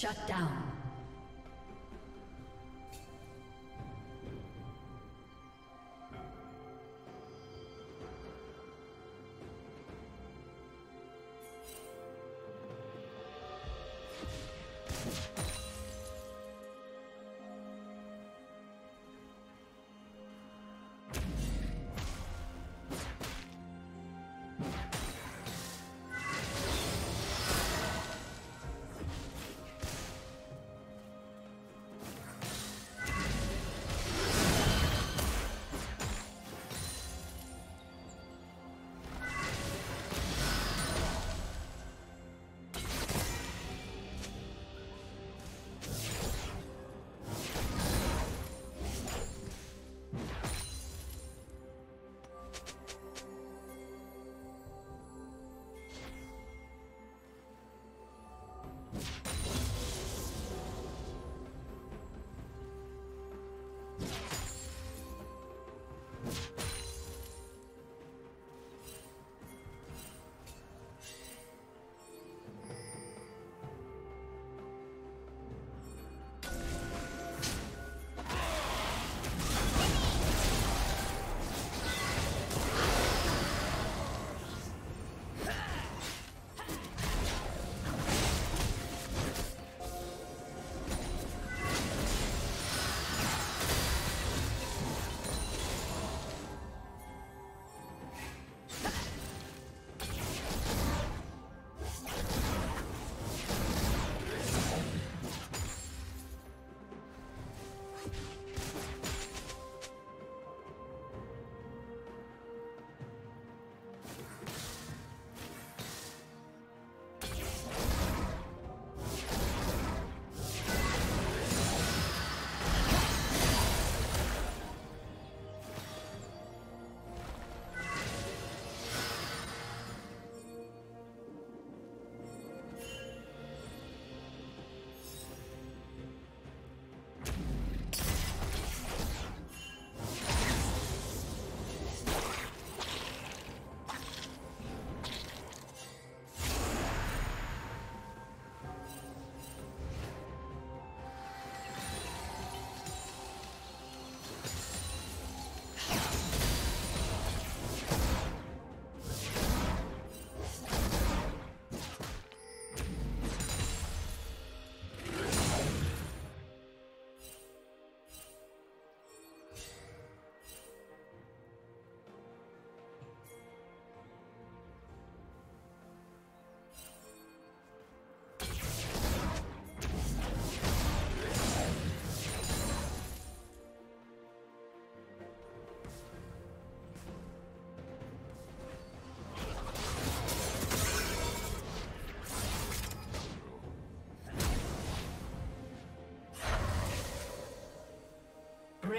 Shut down.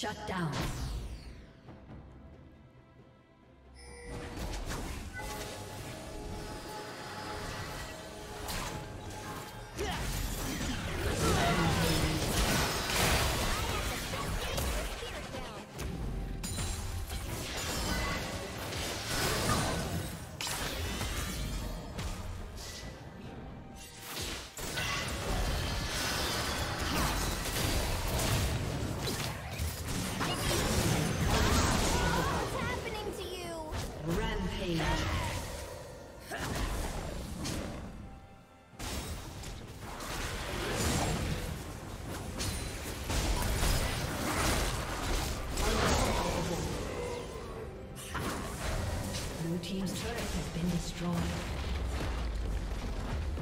Shut down.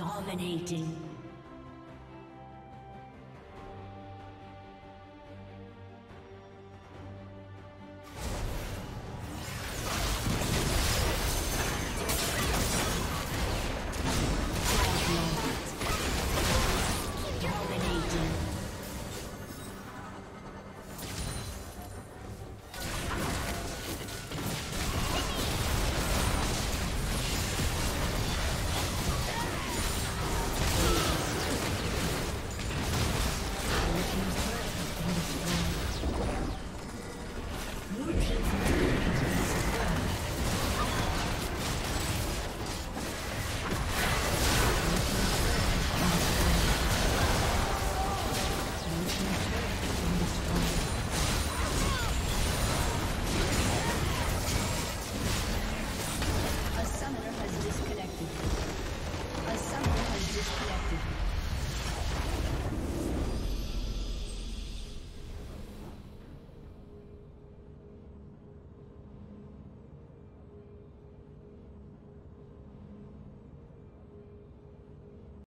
Dominating. Blue team's